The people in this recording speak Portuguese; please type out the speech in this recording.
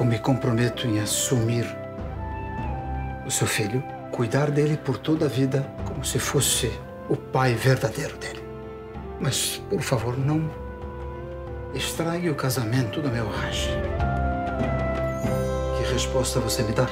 eu me comprometo em assumir o seu filho, cuidar dele por toda a vida como se fosse o pai verdadeiro dele. Mas, por favor, não estrague o casamento do meu Raj. Que resposta você me dá?